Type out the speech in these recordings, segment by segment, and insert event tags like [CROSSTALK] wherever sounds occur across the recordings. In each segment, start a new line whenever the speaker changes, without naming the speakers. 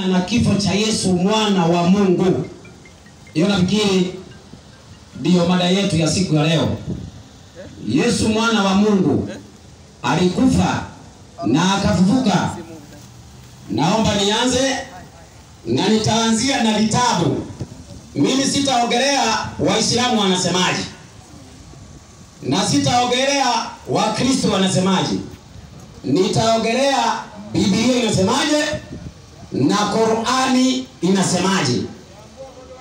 na kifo cha Yesu mwana wa Mungu. Hiyo nafikiri ndiyo mada yetu ya siku ya leo. Yesu mwana wa Mungu alikufa na akafufuka. Naomba nianze na nitaanzia na vitabu. Mimi sitaogelea Waislamu wanasemaje, na sitaogelea Wakristo wanasemaje. nitaogelea Biblia inasemaje na Qur'ani inasemaje.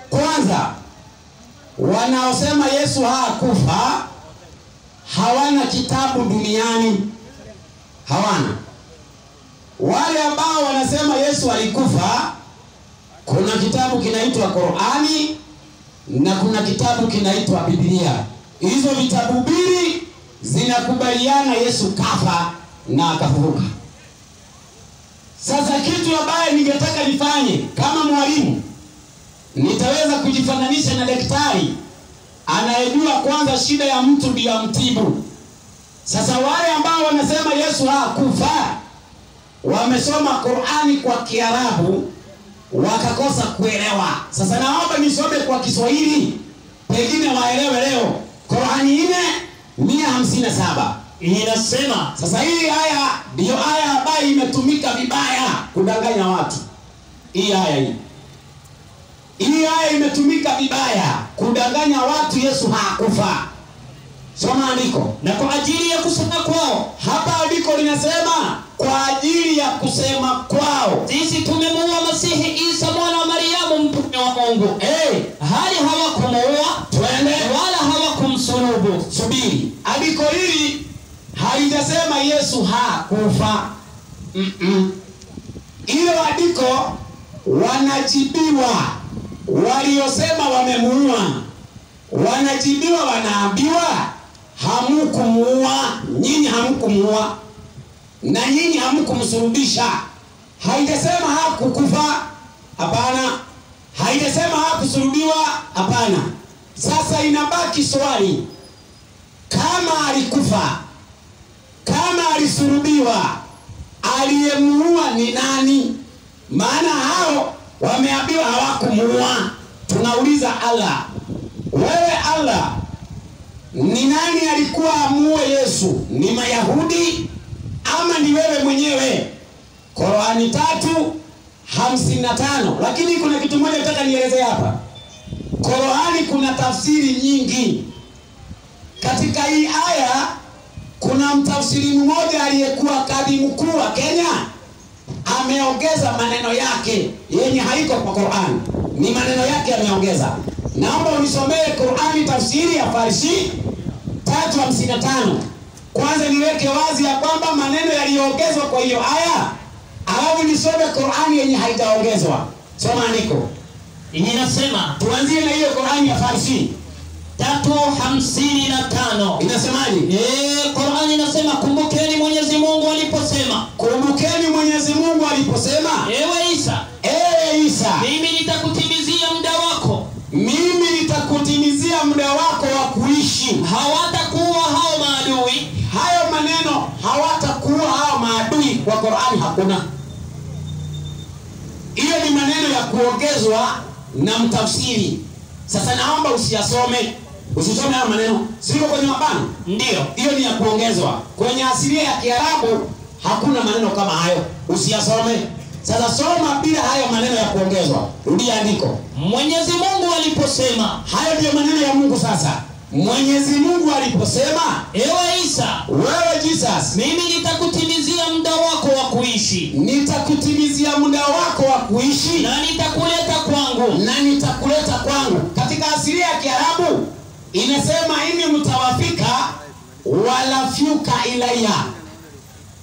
Kwanza, wanaosema Yesu hakufa hawana kitabu duniani, hawana. Wale ambao wanasema Yesu alikufa, kuna kitabu kinaitwa Qur'ani na kuna kitabu kinaitwa Biblia. Hizo vitabu mbili zinakubaliana Yesu kafa na akafufuka. Sasa kitu ambaye ningetaka nifanye kama mwalimu, nitaweza kujifananisha na daktari anayejua kwanza shida ya mtu ndiyo amtibu. Sasa wale ambao wanasema Yesu hakufa wamesoma Qur'ani kwa Kiarabu wakakosa kuelewa. Sasa naomba nisome kwa Kiswahili, pengine waelewe leo. Qur'ani 4 157
inasema
sasa. Hii aya ndiyo aya ambayo imetumika vibaya kudanganya watu. Hii aya hii hii aya imetumika vibaya kudanganya watu. Yesu hakufa. Soma andiko.
Na kwa ajili ya kusema kwao,
hapa andiko linasema kwa ajili ya kusema kwao
sisi tumemuua Masihi Isa mwana wa Mariamu, mtume wa Mungu.
Hey,
hali hawakumuua
twende,
wala hawakumsulubu.
Subiri andiko hili halijasema Yesu hakufa. Mm-mm. Ile andiko wanajibiwa, waliosema wamemuua, wanajibiwa, wanaambiwa hamukumuua, nyinyi hamkumuua na nyinyi hamkumsulubisha. Haijasema hakukufa, hapana. Haijasema hakusulubiwa, hapana. Sasa inabaki swali, kama alikufa, alisulubiwa, aliyemuua ni nani? Maana hao wameambiwa hawakumuua. Tunauliza Allah, wewe Allah, ni nani alikuwa amuue Yesu? Ni Mayahudi ama ni wewe mwenyewe? Qurani tatu hamsini na tano. Lakini kuna kitu moja nataka nieleze hapa. Qurani kuna tafsiri nyingi. Katika hii aya kuna mtafsiri mmoja aliyekuwa kadhi mkuu wa Kenya ameongeza maneno yake yenye haiko kwa Qurani, ni maneno yake ameongeza. Naomba unisomee Qurani tafsiri ya Farsi tatu hamsini na tano. Kwanza niweke wazi ya kwamba maneno yaliyoongezwa kwa hiyo aya, alafu nisome Qurani yenye haitaongezwa. Soma andiko,
Inasema
tuanzie na hiyo Qurani ya Farsi
tatu hamsini na tano.
inasemaje?
Eh, Qur'ani inasema kumbukeni Mwenyezi Mungu aliposema,
Kumbukeni Mwenyezi Mungu aliposema,
ewe Isa,
ewe Isa,
mimi nitakutimizia muda wako,
mimi nitakutimizia muda wako wa kuishi.
hawatakuwa hao maadui
Hayo maneno hawatakuwa hao maadui kwa Qurani hakuna. Hiyo ni maneno ya kuongezwa na mtafsiri. Sasa naomba usiyasome, usisome haya maneno, siko kwenye mabano.
Ndio,
Hiyo ni ya kuongezwa. Kwenye asilia ya Kiarabu hakuna maneno kama hayo, usiyasome. Sasa soma bila hayo maneno ya kuongezwa. Rudia andiko.
Mwenyezi Mungu aliposema,
Hayo ndiyo maneno ya Mungu. Sasa Mwenyezi Mungu aliposema,
ewe Isa,
wewe Jesus,
mimi nitakutimizia muda wako wa kuishi
nitakutimizia muda wako wa kuishi
na nitakuleta kwangu.
na nitakuleta kwangu. Katika asilia ya Kiarabu inasema hivi, mtawafika wala fyuka ilaiya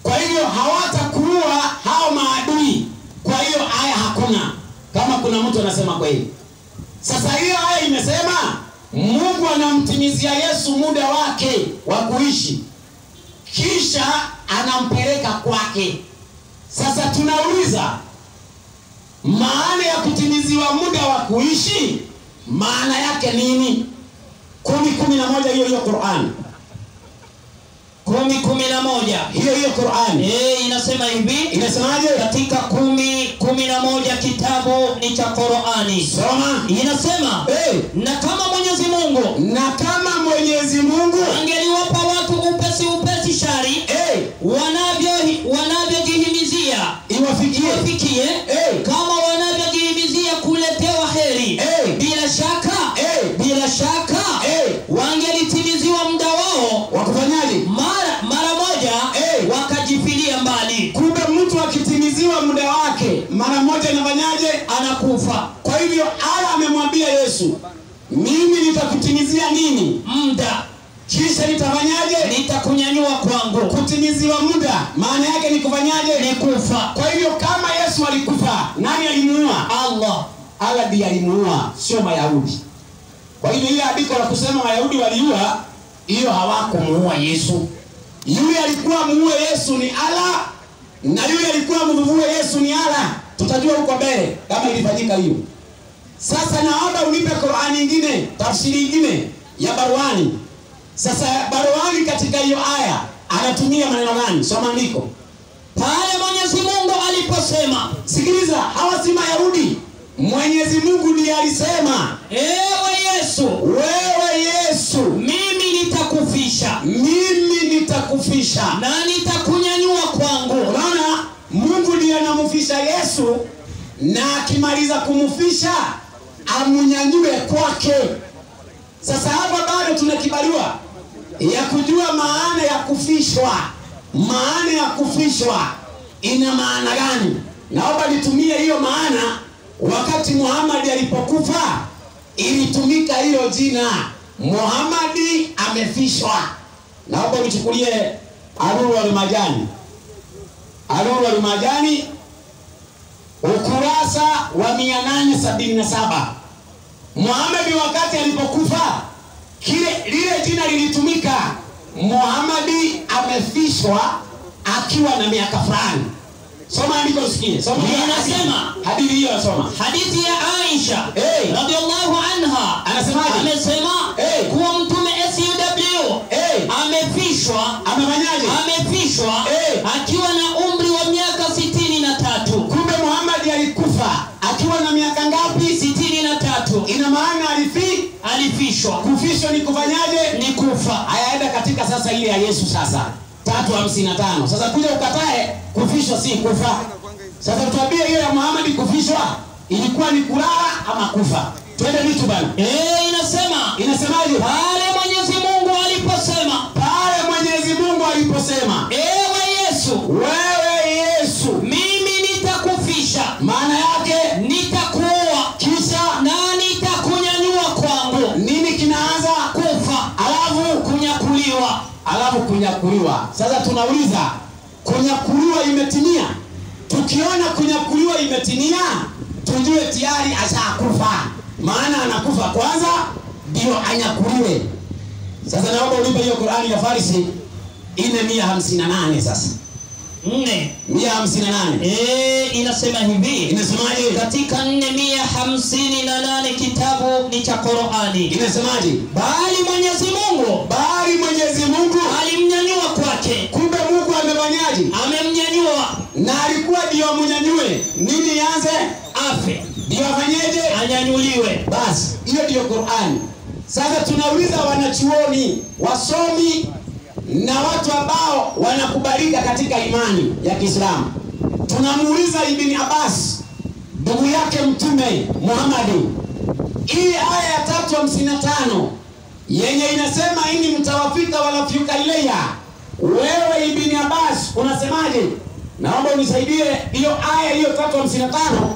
Kwa hivyo hawatakuua hao maadui. Kwa hiyo aya hakuna, kama kuna mtu anasema kweli. Sasa hiyo aya imesema Mungu anamtimizia Yesu muda wake wa kuishi, kisha anampeleka kwake. Sasa tunauliza maana ya kutimiziwa muda wa kuishi maana yake nini? Kumi kumi na moja hiyo hiyo Qur'an.
Kumi kumi na moja.
Hiyo hiyo Qur'an.
Eh, inasema hivi.
Inasemaje?
katika kumi kumi na moja kitabu ni cha Qurani.
Soma.
inasema
hey,
na kama Mwenyezi Mungu.
Na kama Mwenyezi Mungu.
Angeliwapa watu upesi upesi shari.
Hey,
wanavyo wanavyojihimizia
iwafikie.
Iwafikie.
Hey,
kama
mimi nitakutimizia nini?
muda
Kisha nitafanyaje?
nitakunyanyua kwangu
Kutimiziwa muda maana yake ni kufanyaje?
ni kufa
Kwa hivyo kama Yesu alikufa, nani alimuua?
Allah
Allah ndiye alimuua, sio Mayahudi. Kwa hivyo ile andiko la kusema Wayahudi waliua, hiyo hawakumuua Yesu. Yule alikuwa muue Yesu ni Allah, na yule alikuwa mvuvue Yesu ni Allah. Tutajua huko mbele kama ilifanyika hiyo. Sasa ulipe Qur'ani nyingine, tafsiri nyingine ya Barwani. Sasa Barwani katika hiyo aya anatumia maneno gani? Soma andiko.
pale Mwenyezi Mungu aliposema
Sikiliza, hawasema si Mayahudi. Mwenyezi Mungu ndiye alisema,
ewe Yesu
wewe Yesu,
mimi nitakufisha
mimi nitakufisha.
na nitakunyanyua kwangu
Unaona, Mungu ndiye anamfisha Yesu, na akimaliza kumfisha amunyanyue kwake. Sasa hapa bado tuna kibarua ya kujua maana ya kufishwa. Maana ya kufishwa ina maana gani? Naomba nitumie hiyo maana wakati Muhammad alipokufa, ilitumika hiyo jina, Muhammad amefishwa. Naomba nichukulie Aruru Almajani, Aruru Almajani, ukurasa wa 877. Muhammad wakati alipokufa kile lile jina lilitumika, Muhammad amefishwa akiwa na miaka fulani. Soma andiko usikie. Soma
anasema.
hadithi. hiyo soma.
hadithi ya Aisha
Hey.
radhiallahu anha
Anasemaje?
amesema
Hey.
kuwa mtume SUW
Hey.
amefishwa
Amefanyaje?
amefishwa
Hey.
akiwa na na
Ina maana alifi
alifishwa
kufishwa ni kufanyaje?
ni kufa
Hayaenda katika sasa ile ya Yesu sasa tatu hamsini na tano. Sasa kuja ukatae kufishwa si kufa. Sasa tuambie hiyo ya Muhammad kufishwa ilikuwa ni kulala ama kufa? Twende vitu bana.
Eh, inasema
Inasemaje?
pale Mwenyezi Mungu aliposema
Pale Mwenyezi Mungu aliposema,
ewe Yesu
wewe
kunyakuliwa.
Sasa tunauliza kunyakuliwa imetimia? Tukiona kunyakuliwa imetimia, tujue tayari ashakufa, maana anakufa kwanza ndio anyakuliwe. Sasa naomba ulipe hiyo Qurani ya Farisi ine mia hamsini na nane sasa
nne
mia hamsini na nane
Eh, inasema hivi
inasemaje?
katika nne mia hamsini na nane kitabu ni cha Qurani
Inasemaje?
bali Mwenyezi Mungu
Bali Mwenyezi Mungu,
alimnyanyua kwake
kumbe Mungu amefanyaje?
amemnyanyua
Na alikuwa ndio amnyanyue. Nini ianze?
afe
Ndio afanyeje?
anyanyuliwe
Basi hiyo ndiyo Qur'ani. Sasa tunauliza wanachuoni, wasomi na watu ambao wanakubalika katika imani ya Kiislamu, tunamuuliza Ibn Abbas ndugu yake Mtume Muhammadi, hii aya ya tatu hamsini na tano yenye inasema ini mtawafika walafyuka ileya, wewe Ibn Abbas unasemaje? Naomba unisaidie hiyo aya hiyo tatu hamsini na tano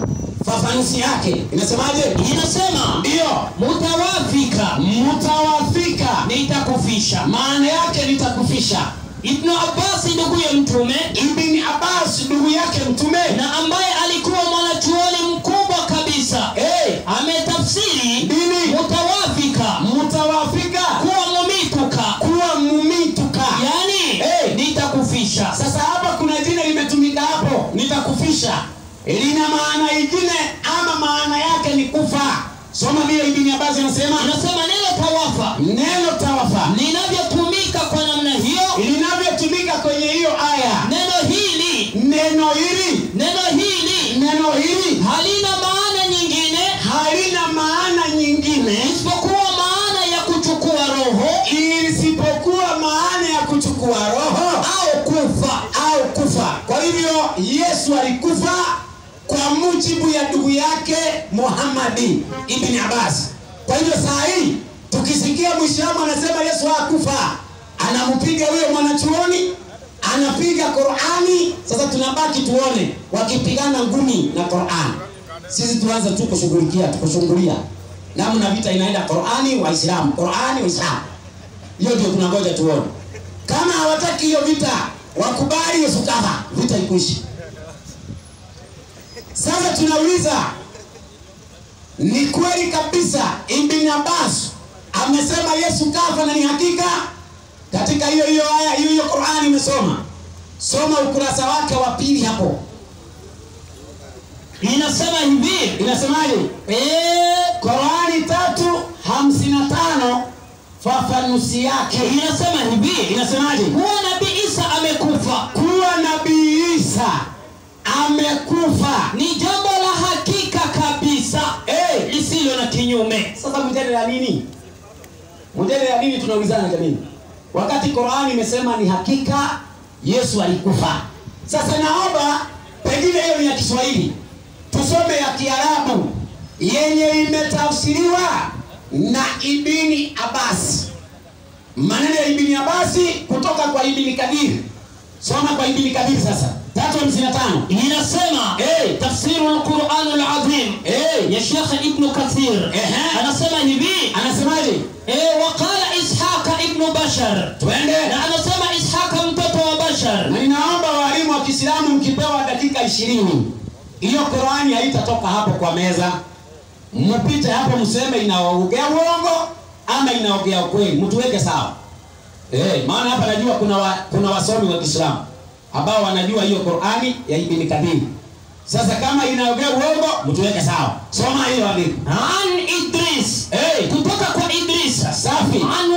fafanusi yake. Inasemaje?
inasema
ndio.
Mutawafika.
Mutawafika.
Nitakufisha.
Maana yake nitakufisha.
Ibnu Abbas ndugu ya mtume.
Ibn Abbas ndugu yake Mtume.
Na ambaye alikuwa mwanachuoni mkubwa kabisa.
Hey,
ametafsiri
Nini?
mutawafika.
Mutawafika.
Kuwa mumituka.
Kuwa mumituka.
yani
Eh.
nitakufisha.
Sasa hapa kuna jina limetumika hapo, nitakufisha, lina maana ingine ama maana yake ni kufa. Soma vile Ibn Abbas anasema,
anasema neno tawafa,
neno tawafa.
Linavyotumika kwa namna hiyo,
linavyotumika kwenye hiyo aya,
neno hili,
neno hili,
neno hili,
neno hili.
halina maana nyingine,
halina maana nyingine.
isipokuwa maana ya kuchukua roho,
isipokuwa maana ya kuchukua roho.
au kufa,
au kufa. Kwa hivyo Yesu alikuwa mujibu ya ndugu yake Muhammadi ibn Abbas. Kwa hivyo saa hii tukisikia Mwislamu anasema Yesu hakufa, anampiga huyo mwanachuoni, anapiga Qurani. Sasa tunabaki tuone wakipigana ngumi na Qurani. Sisi tuanze tu kushughulikia tukushughulia namna vita inaenda, Qurani Waislamu, Qurani Waislamu. Hiyo ndio tunangoja tuone. Kama hawataki hiyo vita, wakubali Yesu kafa, vita ikuishi. Sasa tunauliza, ni kweli kabisa Ibn Abbas amesema Yesu kafa na ni hakika? Katika hiyo hiyo aya hiyo hiyo Qur'ani imesoma, soma ukurasa wake wa pili hapo,
inasema hivi
inasemaje?
eh,
Qur'ani tatu hamsini na tano fafanusi yake
inasema hivi
inasemaje?
kuwa nabii Isa amekufa
Kuwa Nabii Isa amekufa.
ni jambo la hakika kabisa
Eh,
lisilo na kinyume.
Sasa mjadala nini? Mjadala nini tunaulizana jamani? Wakati Qur'ani imesema ni hakika Yesu alikufa. Sasa naomba pengine hiyo ni ya Kiswahili. Tusome ya Kiarabu yenye imetafsiriwa na Ibni Abbas. Maneno ya Ibni Abbas kutoka kwa Ibni Kathir. Soma kwa Ibni Kathir sasa. 355.
Inasema
Eh.
tafsiru al-Qur'an al-azim
Eh,
ya Sheikh ibnu Kathir. Anasema hivi.
Anasemaje?
eh, waqala Ishaqa ibnu Bashar.
Twende.
na anasema Ishaqa mtoto wa Bashar.
Na inaomba walimu wa Kiislamu mkipewa dakika ishirini, hiyo Qurani haitatoka hapo kwa meza, mpite hapo mseme inaogea uongo ama inaogea ukweli, mtuweke sawa. Eh, maana hapa najua kuna wa, kuna wasomi wa Kiislamu ambao wanajua hiyo Qurani ya Ibn Kathir. Sasa kama inaongea uongo, mtuweke sawa. Soma hiyo hadithi.
an Idris
Eh, hey.
kutoka kwa Idris
safi.
an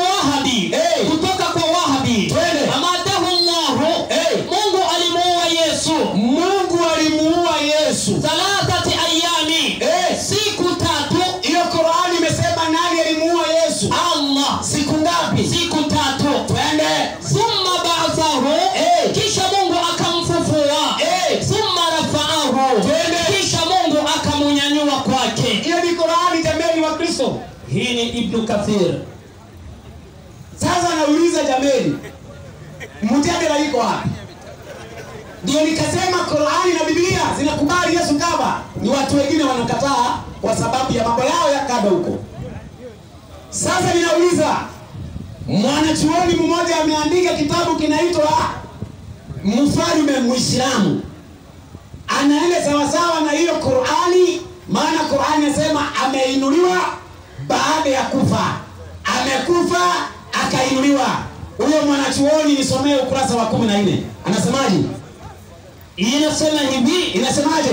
hii ni Ibn Kathir
Sasa nauliza jameni, mjadala iko wapi? Ndio nikasema Qurani na Biblia zinakubali Yesu kaba, ni watu wengine wanakataa kwa sababu ya mambo yao ya kada huko. Sasa ninauliza, mwanachuoni mmoja ameandika kitabu kinaitwa Mfalme Muislamu, anaenda sawasawa na hiyo Qurani, maana Qurani inasema ameinuliwa baada ya kufa, amekufa akainuliwa. Huyo mwanachuoni nisomee ukurasa wa kumi na nne anasemaje?
inasema hivi
Inasemaje?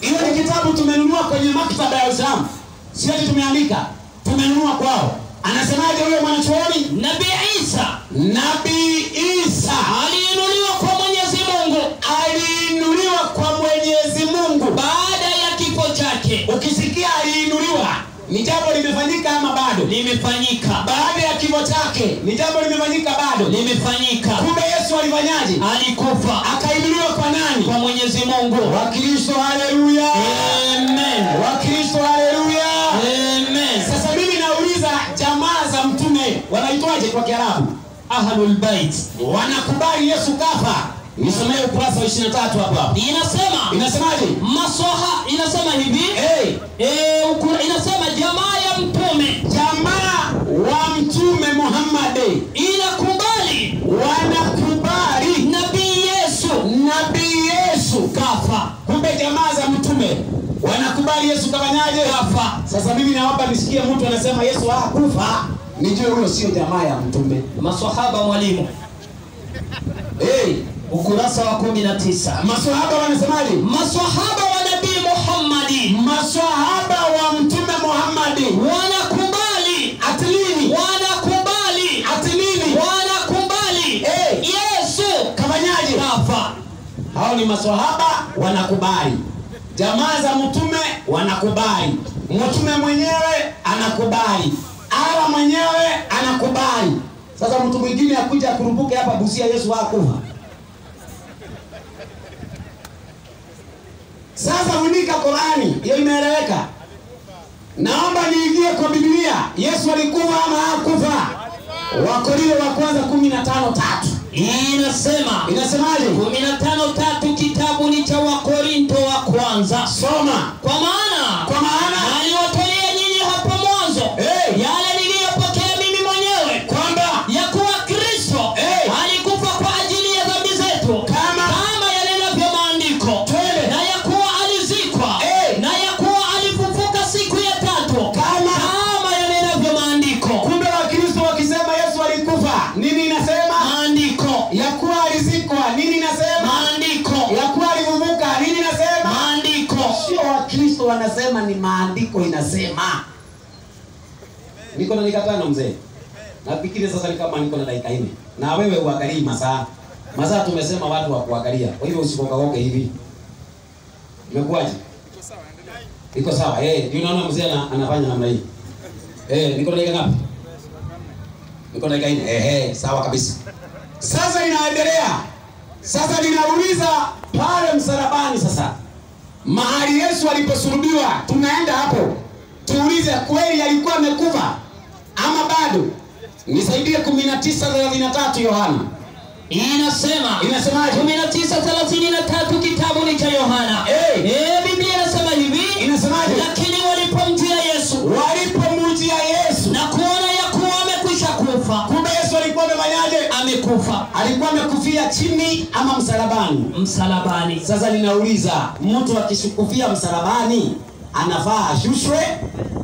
Hiyo ni kitabu tumenunua kwenye maktaba ya Uislamu, si ati tumeandika, tumenunua kwao. Anasemaje huyo mwanachuoni?
Nabii Isa
Nabii Isa
aliinuliwa kwa Mwenyezi Mungu
aliinuliwa kwa Mwenyezi Mungu.
baada ya kifo chake
Ukisikia aliinuliwa, ni jambo limefanyika ama bado?
limefanyika
Baada ya kifo chake, ni jambo limefanyika bado?
limefanyika
Kumbe Yesu alifanyaje?
alikufa
Akainuliwa kwa nani?
kwa Mwenyezi Mungu
Wakristo, haleluya!
Amen
Wakristo, haleluya!
Amen
Sasa mimi nauliza, jamaa za mtume wanaitwaje kwa Kiarabu?
Ahlul Bait
Wanakubali Yesu kafa. Nisomee ukurasa wa 23 hapo hapo.
inasema
Inasemaje?
maswaha inasema hivi.
Eh,
eh, ukura- inasema jamaa ya mtume.
Jamaa wa mtume Muhammad.
Inakubali.
Wanakubali.
Nabii Yesu.
Nabii Yesu.
Kafa.
Kumbe jamaa za mtume. Wanakubali Yesu kafanyaje?
kafa.
Sasa mimi naomba nisikie mtu anasema Yesu hakufa, nijue huyo sio jamaa ya mtume.
maswahaba mwalimu.
Hey,
ukurasa wa kumi na tisa.
Maswahaba wanasemaje?
maswahaba wa nabii Muhammadi.
Maswahaba wa mtume Muhammadi.
Wanakubali.
Atilini
wanakubali.
Atilini
wanakubali.
Hey.
Yesu.
Kafanyaje?
kafa.
Hao ni maswahaba wanakubali, jamaa za mtume wanakubali, mtume mwenyewe anakubali, ala mwenyewe anakubali. Sasa mtu mwingine akuja akurupuke hapa Busia, Yesu hakufa. Sasa funika Qurani, hiyo imeeleweka. Naomba niingie kwa Biblia. Yesu alikuwa ama hakufa? Wakorintho wa kwanza 15:3
inasema
inasemaje?
15:3 kitabu ni cha Wakorintho wa kwanza,
soma.
Kwa maana
kwa maana Niko na dakika tano mzee, nafikiri sasa ni kama niko na dakika nne, na wewe uangalie masaa masaa, tumesema watu wa kuangalia, kwa hivyo usikokakoke hivi. Imekuwaje? Iko sawa? Eh, hey, unaona mzee na, anafanya namna hii. Eh, niko na dakika ngapi? Niko na dakika nne. Eh, hey, sawa kabisa. Sasa inaendelea. Sasa ninauliza pale msalabani sasa mahali Yesu aliposulubiwa, tunaenda hapo tuulize, kweli alikuwa amekufa ama bado? Nisaidie 19:33 Yohana
inasema
inasemaje?
19:33 kitabu ni cha Yohana
Eh.
hey, Biblia inasema hivi
Inasemaje?
lakini walipomjia Yesu
walipomjia Yesu,
na kuona ya kuwa amekwisha kufa
kumbe Yesu alikuwa amefanyaje?
amekufa
Alikuwa amekufia chini ama msalabani?
msalabani
Sasa ninauliza, mtu akishukufia msalabani anafaa ashushwe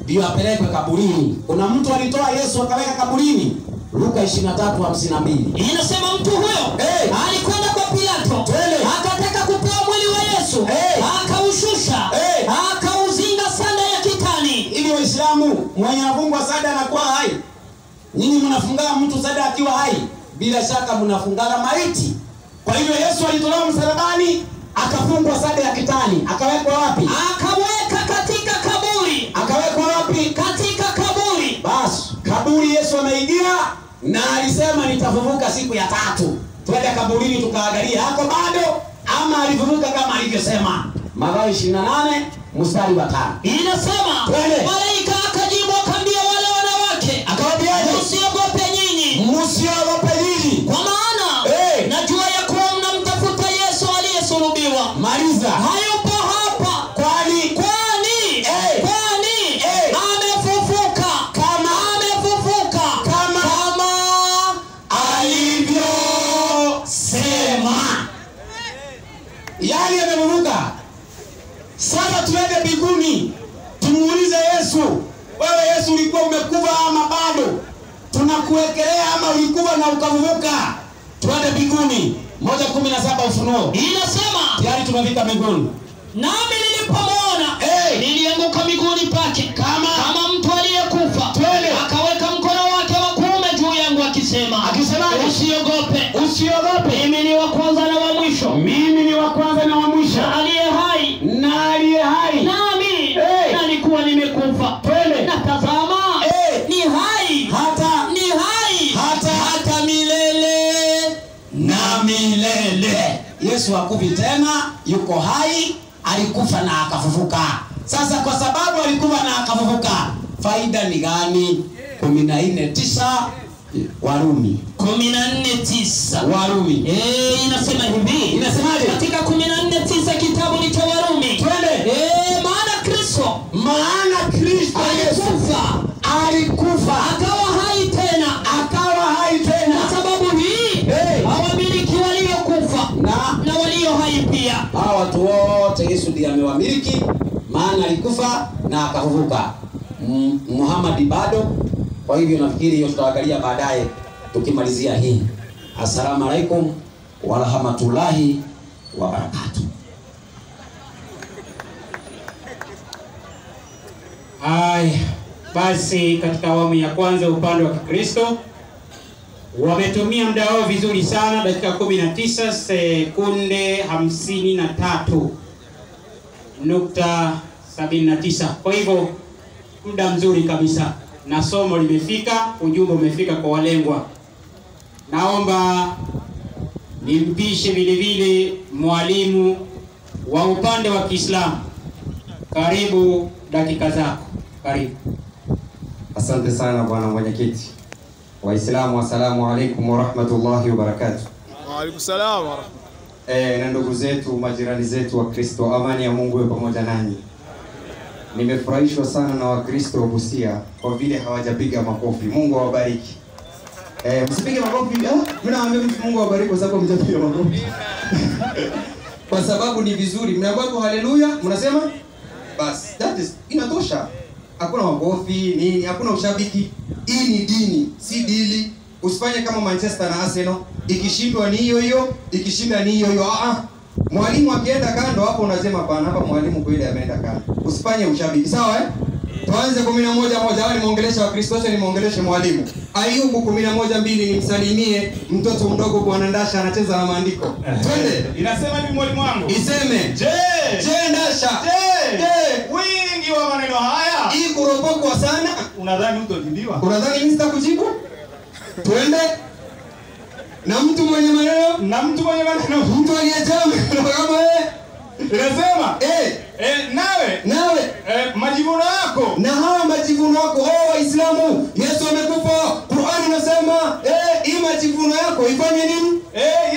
ndio apelekwe kaburini? Kuna mtu alitoa Yesu akaweka kaburini? Luka 23:52.
inasema mtu huyo
hey.
alikwenda kwa Pilato
hey.
akataka kupewa mwili wa Yesu
hey.
akaushusha
hey.
akauzinga sanda ya kitani
Ili Waislamu mwenye anafungwa sada anakuwa hai. Nyinyi mnafungaa mtu sada akiwa hai, bila shaka mnafungaga maiti. Kwa hivyo Yesu alitolewa msalabani, akafungwa sada ya kitani, akawekwa wapi? Akawe wapi?
katika kaburi
Basi kaburi Yesu ameingia na alisema nitafufuka siku ya tatu. Twende kaburini tukaangalia hako bado ama alifufuka kama alivyosema. Mathayo 28 mstari wa tano.
inasema malaika akajibu akaambia wale wanawake
Akawaambiaje?
msiogope nyinyi
Msiogope yaani amefufuka. Sasa tuende mbinguni tumuulize Yesu, wewe Yesu ulikuwa umekufa ama bado? Tunakuwekelea ama ulikuwa na ukafufuka? Tuende mbinguni. moja kumi na saba Ufunuo.
inasema
Tayari tumefika mbinguni.
nami nilipomwona
hey,
nilianguka miguuni pake
Kama.
kama mtu aliyekufa akaweka mkono wake wa kuume juu yangu akisema
akisema
usiogope
Usiogope,
mimi ni wa kwanza na wa mwisho
mimi ni wa kwanza na
aliye hai
na aliye hai.
nami
Eh.
nalikuwa nimekufa
Twende.
na tazama
hey.
ni hai
hata
ni hai
hata hata milele na milele. Yesu hakufi tena, yuko hai, alikufa na akafufuka. Sasa kwa sababu alikufa na akafufuka, faida ni gani? kumi na nne tisa Warumi,
kumi na nne tisa
Warumi
Eh, inasema hivi
inasemaje?
katika kumi na nne tisa maana alikufa
na akafufuka. Muhammad bado. Kwa hivyo nafikiri hiyo tutaangalia baadaye tukimalizia hii. Assalamu alaikum warahmatullahi wabarakatuh.
Haya, basi katika awamu ya kwanza upande wa Kikristo wametumia muda wao vizuri sana, dakika 19 sekunde 53 nukta 79. Kwa hivyo muda mzuri kabisa, na somo limefika, ujumbe umefika kwa walengwa. Naomba nimpishe vile vile mwalimu wa upande wa Kiislamu. Karibu, dakika zako, karibu.
Asante sana bwana mwenyekiti. Waislamu, assalamu alaikum warahmatullahi wabarakatuh.
Waalaikum salam wa
Eh, na ndugu zetu majirani zetu wa Kristo, amani ya Mungu iwe pamoja nanyi. Nimefurahishwa sana na Wakristo wa Busia kwa vile hawajapiga makofi. Mungu awabariki. E, msipige makofi. Ah, mimi Mungu awabariki kwa sababu mjapiga makofi. [LAUGHS] kwa sababu ni vizuri. Mnaambia tu haleluya, mnasema bas, that is inatosha. Hakuna makofi nini, hakuna ushabiki. Hii ni dini, si dili. Usifanye kama Manchester na Arsenal, ikishindwa ni hiyo hiyo, ikishinda ni hiyo hiyo. Ah, ah. Mwalimu akienda kando hapo unasema bana hapa mwalimu kweli ameenda kando. Usifanye ushabiki, sawa eh? Tuanze kumi na moja moja. Hawa nimeongelesha Wakristo, wote nimeongeleshe mwalimu. Ayubu kumi na moja mbili, nimsalimie mtoto mdogo Bwana Ndasha anacheza na maandiko. Twende
Inasema hivi mwalimu wangu.
iseme
Je,
je, Ndasha
je,
je,
wingi wa maneno haya
hii kuropokwa sana
unadhani utajibiwa?
Unadhani mimi sitakujibu? Twende na mtu mwenye maneno,
Na mtu mwenye maneno
mtu aliyejaa maneno kama wewe.
inasema
Eh,
eh, nawe
nawe
eh, majivuno yako
na hawa majivuno yako, oh Waislamu, Yesu amekufa. Qur'ani inasema eh, hii majivuno yako ifanye nini?
eh,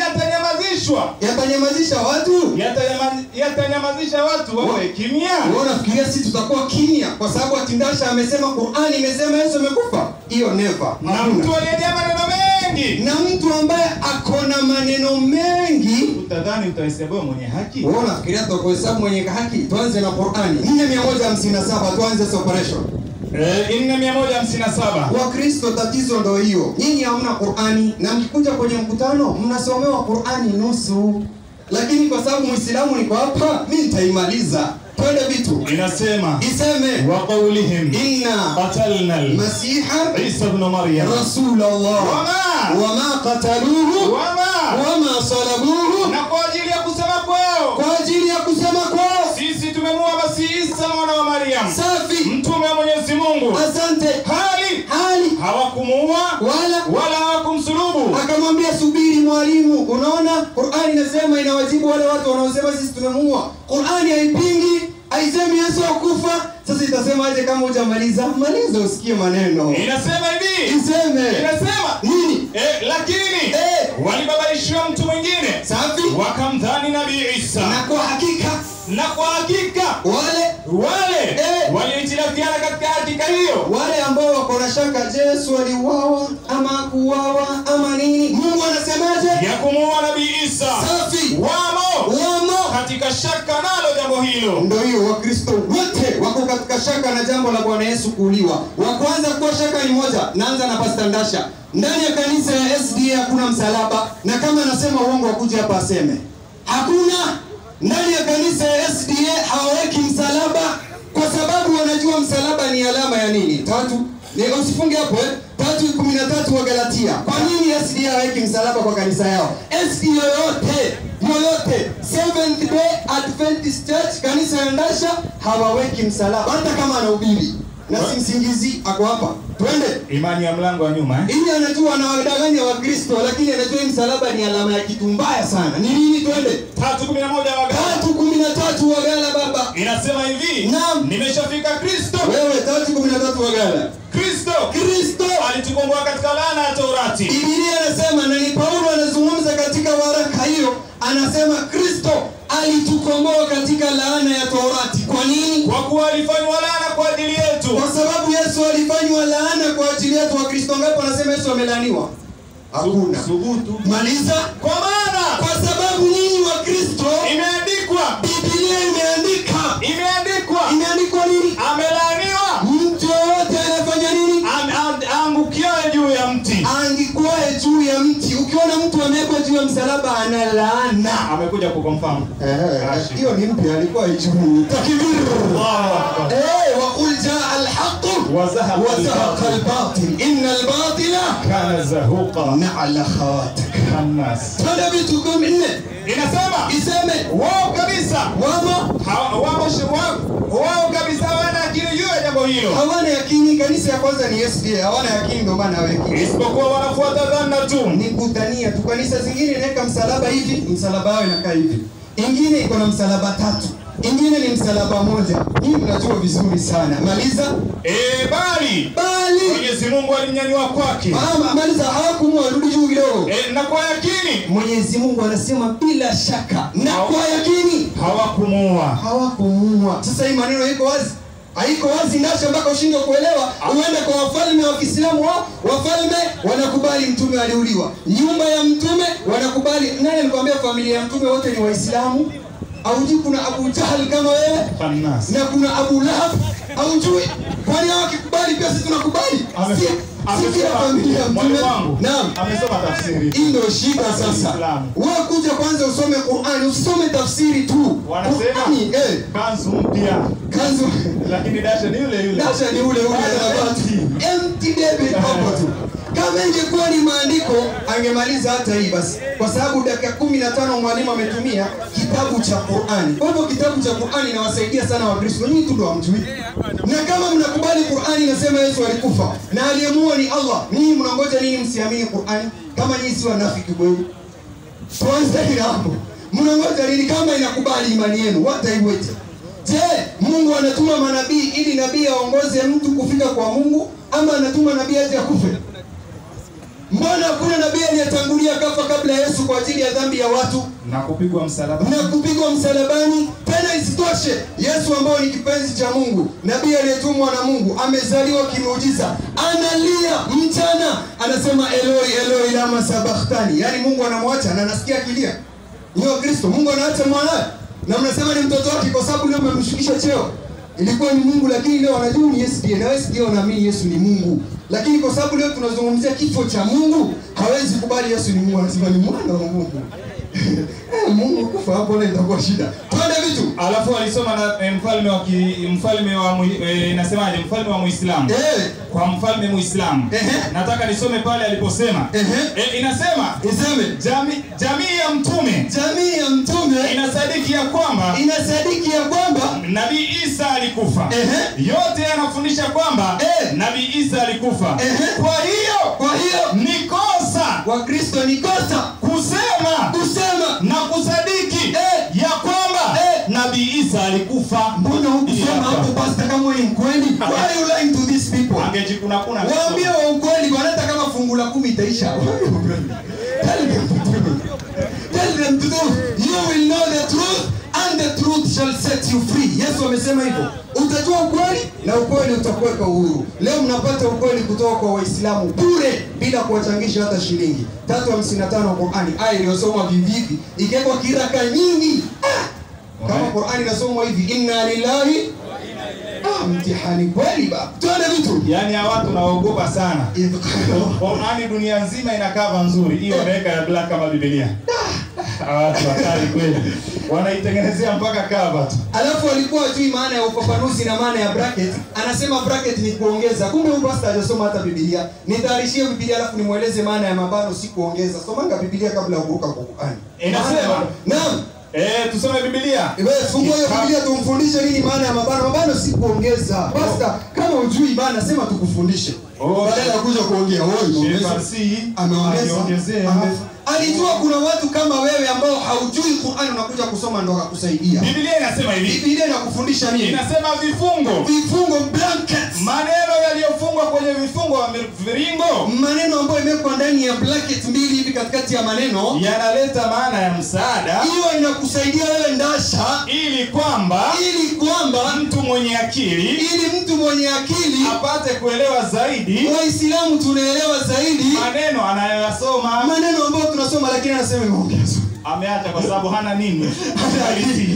yatanyamazishwa
Yatanyamazisha watu.
Yatanyama- yatanyamazisha watu wawe kimya.
Wewe unafikiria sisi tutakuwa kimya kwa sababu atindasha amesema Qur'ani imesema Yesu amekufa? Hiyo never.
Na mtu aliyejaa maneno mengi
Na mtu ambaye ako na maneno mengi
utadhani utahesabiwa mwenye haki.
Wewe unafikiria tutakuhesabu mwenye haki? Tuanze na Qur'ani. 457 tuanze separation operation.
Eh, mia moja hamsini na saba.
Wakristo tatizo ndo hiyo. Nyinyi hamna Qur'ani na mkikuja kwenye mkutano mnasomewa Qur'ani nusu. Lakini kwa sababu Muislamu niko hapa, mi nitaimaliza. Twende vitu.
Inasema
Iseme
wa qawlihim
inna
qatalna
almasiha
Isa ibn Maryam
rasul allah
Wama.
wama qataluhu
wama
wama salabuhu
na kwa ajili ya kusema kwao
kwa ajili ya kusema kwao
sisi tumemua basi Isa mwana wa Maryam
safi.
Mwenyezi Mungu.
Asante.
hali
Hali.
hawakumuua
wala
wala hawakumsulubu.
Akamwambia subiri mwalimu. Unaona qurani inasema inawajibu wale watu wanaosema sisi tumemuua. Qurani haipingi haisemi yesu akufa. Sasa itasema aje kama hujamaliza? Maliza usikie maneno.
Inasema hivi.
Iseme.
Inasema.
Nini?
Eh, lakini
Eh.
walibabaishiwa mtu mwingine.
Safi.
Wakamdhani nabii Isa.
Na kwa hakika
na kwa hakika
wale
wale
Eh.
waliohitilafiana katika hakika hiyo.
wale ambao wako na shaka je yesu aliuawa ama kuuawa ama nini? Mungu anasemaje?
Ya kumuua nabii Isa.
Safi.
Wamo.
Wamo.
Katika shaka nalo jambo hilo.
Ndo hiyo wakristo wote wako katika shaka na jambo la bwana yesu kuuliwa. Wa kwanza kuwa shaka ni moja naanza na Pastor ndasha. Ndani ya kanisa ya sda hakuna msalaba na kama anasema uongo akuje hapa aseme. Hakuna ndani ya kanisa ya sda hawaweki msalaba kwa sababu wanajua msalaba ni alama ya nini. Tatu ni usifunge hapo eh? tatu kumi na tatu wa galatia. Kwa nini sda haweki msalaba kwa kanisa yao? Sda yoyote yoyote Seventh Day Adventist Church kanisa ya Ndasha hawaweki msalaba. Hata kama anahubiri na simsingizi ako hapa. Twende.
Imani ya mlango wa nyuma eh?
ili anajua anawadanganya wakristo lakini anajua hii msalaba ni alama ya kitu mbaya sana. Ni nini? Twende.
Tatu kumi na moja wagala.
Tatu kumi na tatu wagala baba.
Inasema hivi
Naam.
nimeshafika kristo.
Wewe tatu kumi na tatu wagala.
Kristo.
Kristo.
Alitukomboa katika laana ya torati.
Biblia anasema na ni Paulo anazungumza katika waraka hiyo, anasema Kristo alitukomboa katika laana ya Torati. Kwa nini?
kwa kuwa alifanywa laana kwa ajili yetu
Kwa sababu Yesu alifanywa laana kwa ajili yetu. Wakristo ngapi wanasema Yesu amelaaniwa? Hakuna.
Subutu.
Maliza.
kwa maana
Kwa sababu nyinyi Wakristo,
imeandikwa
Biblia imeandika,
imeandikwa
imeandikwa nini?
amelaaniwa
Ukiona mtu amewekwa juu ya msalaba, ana laana.
amekuja kuconfirm.
Eh, hiyo ni mpya alikuwa ijuu takbir. Eh wa qul jaa alhaq
Wazahaqa
wa zahaqa albatil inna albatila
kana zahuqa.
na'la khawatik.
khannas.
Tuna vitu kumi nne.
Inasema
iseme.
wao kabisa. Wao. Wao- wao kabisa wana ya jambo hilo.
Hawana yakini kanisa ya kwanza ni SDA hawana yakini ndio maana haweki.
Isipokuwa wanafuata dhana tu.
Ni kudhania tu. Kanisa zingine inaweka msalaba hivi msalaba wao inakaa hivi. Ingine iko na msalaba tatu. Ingine ni msalaba moja. Hii mnajua vizuri sana. Maliza.
Eh, bali.
Bali.
Mwenyezi Mungu alimnyanyua kwake.
Mama, maliza. Hakumua, rudi juu kidogo.
eh, na kwa yakini.
Mwenyezi Mungu anasema bila shaka. Na kwa yakini.
Hawakumuua.
hawakumuua. Sasa hii maneno iko wazi, haiko wazi ndasha mpaka ushindwe kuelewa. Uende kwa wafalme wa Kiislamu, wao wafalme wanakubali mtume aliuliwa, nyumba ya mtume wanakubali. Nani alikwambia familia ya mtume wote ni Waislamu? Aujui kuna Abu Jahal kama wewe na kuna Abu Lahab? Aujui? Kwani hao wakikubali pia sisi tunakubali?
Sisi
familia mtume. Naam.
amesoma tafsiri.
Hii ndio shida sasa. Wewe kuja kwanza usome Qur'ani, usome tafsiri tu.
Wanasema
eh,
kanzu mpya,
kanzu
lakini dasha ni yule yule.
dasha ni ule ule. Empty David hapo tu. Kama ingekuwa ni maandiko angemaliza hata hii basi, kwa sababu dakika kumi na tano mwalimu ametumia kitabu cha Qur'ani. Kwa hivyo kitabu cha Qur'ani inawasaidia sana Wakristo, nyinyi tu ndo hamjui. Na kama mnakubali Qur'ani inasema Yesu alikufa na aliyemuua ni Allah, nyinyi mnangoja nini msiamini Qur'ani kama nyinyi si wanafiki kweli? Tuanzeni hapo. Mnangoja nini kama inakubali imani yenu? What are wait. Je, Mungu anatuma manabii ili nabii aongoze mtu kufika kwa Mungu ama anatuma nabii aje akufe? Mbona hakuna nabii aliyetangulia kafa kabla Yesu kwa ajili ya dhambi ya watu.
Na kupigwa msalabani,
na kupigwa msalabani? Tena isitoshe, Yesu ambao ni kipenzi cha Mungu, nabii aliyetumwa na Mungu, amezaliwa kimeujiza, analia mchana, anasema Eloi Eloi lama sabakhtani yaani Mungu anamwacha na anasikia kilia niwa Kristo, Mungu anaacha mwanawe. Na mnasema ni mtoto wake kwa sababu leo amemshukisha cheo. Ilikuwa ni Mungu, lakini leo wanajua ni Yesu ndiye, na wewe ndiye Yesu ni Mungu, lakini kwa sababu leo tunazungumzia kifo cha Mungu, hawezi kubali Yesu ni Mungu, anasema ni mwana wa Mungu. [LAUGHS] Eh, Mungu kufa hapo na itakuwa shida.
Alafu alisoma na e, mfalme wa mfalme wa e, eh, inasemaje? Mfalme wa Muislamu.
Eh,
Kwa mfalme Muislamu.
eh,
Nataka nisome pale aliposema.
eh,
Eh, inasema
iseme
jamii jamii ya mtume
jamii ya mtume
inasadiki ya kwamba
inasadiki ya kwamba
Nabii Isa alikufa.
eh,
Yote yanafundisha kwamba
Eh.
Nabii Isa alikufa.
eh,
Kwa hiyo
kwa hiyo
ni kosa
Wakristo ni kosa
kusema
kusema
na kusadiki Nabii Isa alikufa.
mbona hukusema hapo pastor kama wewe ni kweli? [LAUGHS] Why are you lying to these people?
Angejikuna kuna.
Waambie wa ukweli bwana, hata kama fungu la kumi itaisha. [LAUGHS] Tell them the truth. Tell them the truth. You will know the truth and the truth shall set you free. Yesu amesema hivyo. Utajua ukweli na ukweli utakuweka uhuru. Leo mnapata ukweli kutoka kwa Waislamu bure bila kuwachangisha hata shilingi. 355 Qur'ani aya iliyosomwa vivivi ikiwekwa kiraka nyingi. Ah! Kama Qur'ani inasomwa hivi inna lillahi Ah, mtihani kweli ba. Tuone vitu.
Yaani hawa watu naogopa sana. [LAUGHS] Qur'ani dunia nzima ina cover nzuri. Hiyo wameweka ya black kama Biblia. Hawa watu wakali kweli. Wanaitengenezea mpaka cover tu.
Alafu alikuwa ajui maana ya ufafanuzi na maana ya bracket. Anasema bracket ni kuongeza. Kumbe huyu pastor hajasoma hata Biblia. Nitayarishie Biblia alafu nimweleze maana ya mabano si kuongeza. Somanga Biblia kabla ya kuruka kwa Qur'ani.
Inasema.
Naam.
Eh, tusome Biblia.
Wewe fungua hiyo Biblia tumfundishe nini maana ya mabano. Mabano si kuongeza. Pastor, kama hujui bana sema tukufundishe.
Oh.
Badala ya kuja kuongea wewe. Ameongeza.
aliongezea.
Alijua kuna watu kama wewe ambao haujui Qur'an unakuja kusoma ndo akakusaidia.
Biblia inasema hivi.
Biblia inakufundisha nini?
Inasema vifungo.
Vifungo blankets.
Maneno yaliyofungwa kwenye vifungo wa mviringo
maneno ambayo imewekwa ndani ya blanket mbili hivi katikati ya maneno
yanaleta maana ya msaada
hiyo inakusaidia wewe ndasha
ili kwamba mwenye akili
ili mtu mwenye akili
apate kuelewa zaidi
waislamu tunaelewa zaidi
maneno anayoyasoma.
maneno ambayo tunasoma lakini anasema imeongezwa
Ameacha kwa sababu hana nini?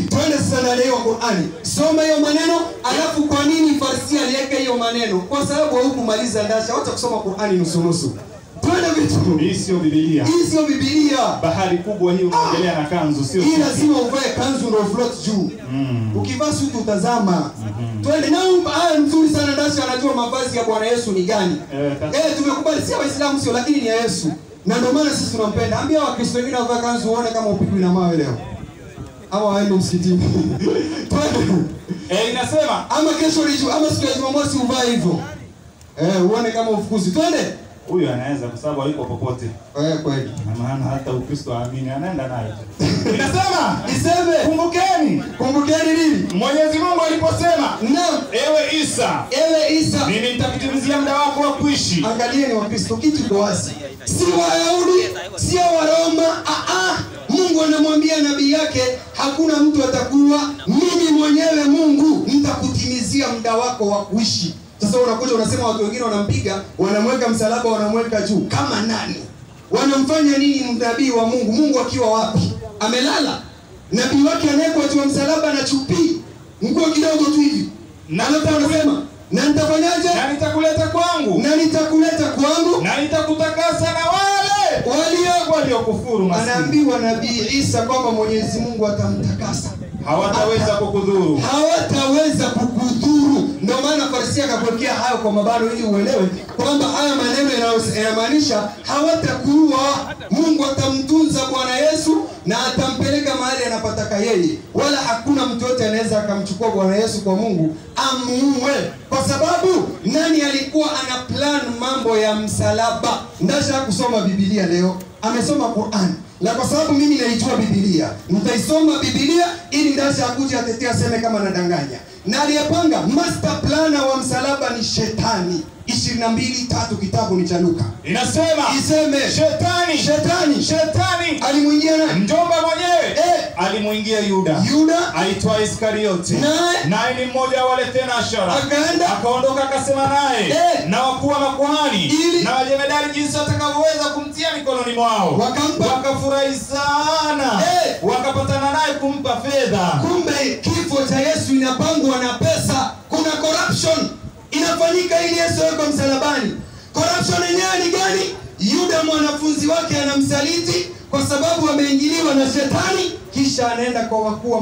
Twende sasa ndani ya Qur'ani. Soma hiyo maneno alafu kwa nini farsia aliweka hiyo maneno? Kwa sababu haukumaliza ndasha. Wacha kusoma Qur'ani nusu nusu. twende vitu
Hii sio Biblia.
hii sio Biblia.
Bahari kubwa hii unaongelea na kanzu, sio
hii lazima uvae kanzu ndio float juu. Ukivaa suti utazama. Twende na haya nzuri sana ndasi anajua mavazi ya bwana yesu ni gani.
Eh,
eh tumekubali si waislamu sio lakini ni ya yesu. Na ndio maana sisi tunampenda. Ambia wakristo wengine wavae kanzu uone kama upigwi na mawe leo. Ama waende msikitini. [LAUGHS] Twende.
Eh, inasema
ama kesho ama siku ya jumamosi uvae hivyo. Eh uone kama ufukuzi. Twende
huyu anaweza kwa sababu hayuko popote,
eh kweli.
Na maana hata Ukristo aamini anaenda naye. [LAUGHS] Inasema
niseme,
kumbukeni.
Kumbukeni nini?
Mwenyezi Mungu aliposema,
naam.
Ewe Isa,
ewe isa.
mimi nitakutimizia muda wako wa kuishi.
angalieni wakristo kitu kwa wazi. Si wayahudi sio waroma a. mungu anamwambia nabii yake hakuna mtu atakuwa mimi mwenyewe mungu. Nitakutimizia muda wako wa kuishi sasa unakuja unasema watu wengine wanampiga wanamweka msalaba wanamweka juu. Kama nani? Wanamfanya nini nabii wa mungu? Mungu akiwa wapi? Amelala. Nabii wake anawekwa juu msalaba na chupii nguo kidogo tu hivi.
Na
alafu anasema na nitafanyaje?
Na nitakuleta kwangu.
Na nitakuleta kwangu.
Na nitakutakasa na wale
walio
waliokufuru
anaambiwa nabii isa kwamba mwenyezi mungu atamtakasa
hawataweza kukudhuru.
hawataweza kukudhuru. Ndio maana farisia akakuwekea hayo kwa mabano ili uelewe kwamba haya maneno yanamaanisha hawatakuua. Mungu atamtunza bwana yesu na atampeleka mahali anapataka yeye. Wala hakuna mtu yote anaweza akamchukua bwana yesu kwa mungu amuue. Kwa sababu nani alikuwa ana plan mambo ya msalaba? Ndasha kusoma Biblia leo. Amesoma quran na kwa sababu mimi naijua bibilia mtaisoma bibilia ili ndasi akuja atetea seme kama nadanganya na aliyepanga master plana wa msalaba ni shetani 22 tatu kitabu ni cha luka
Inasema
iseme
shetani,
shetani
shetani
alimwingia nani
mjomba mwenyewe
Eh.
alimuingia Yuda
yuda
aitwa Iskarioti,
Naye.
naye ni mmoja wale tena ashara.
akaenda
Akaondoka akasema naye
Eh.
na wakuu wa makuhani
Ili-
na wajemedari jinsi watakavyoweza kumtia mikononi mwao.
Wakampa.
Wakafurahi sana,
Eh.
wakapatana naye kumpa fedha.
kumbe kifo cha yesu inapangwa na pesa kuna corruption inafanyika ili yesu awekwe msalabani. Corruption yenyewe ni gani? Yuda mwanafunzi wake anamsaliti kwa sababu ameingiliwa na shetani kisha anaenda kwa wakuu wa